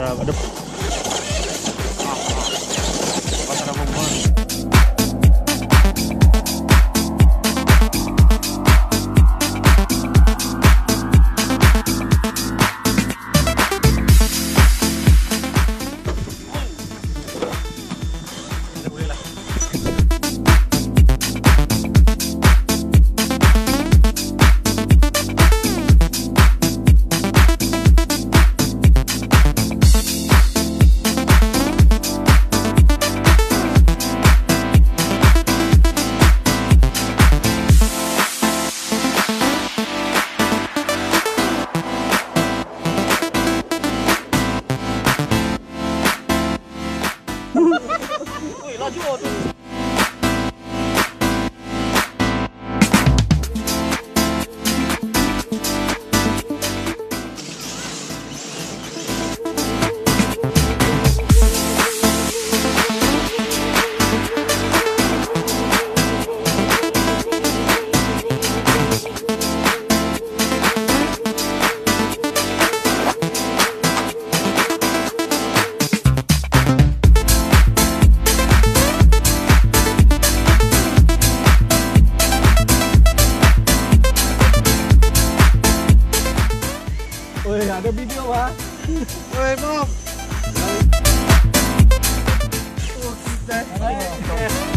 ada ada pas 对，那就。Oi, ada vídeo, lá. Oi, mom. Oh, kita.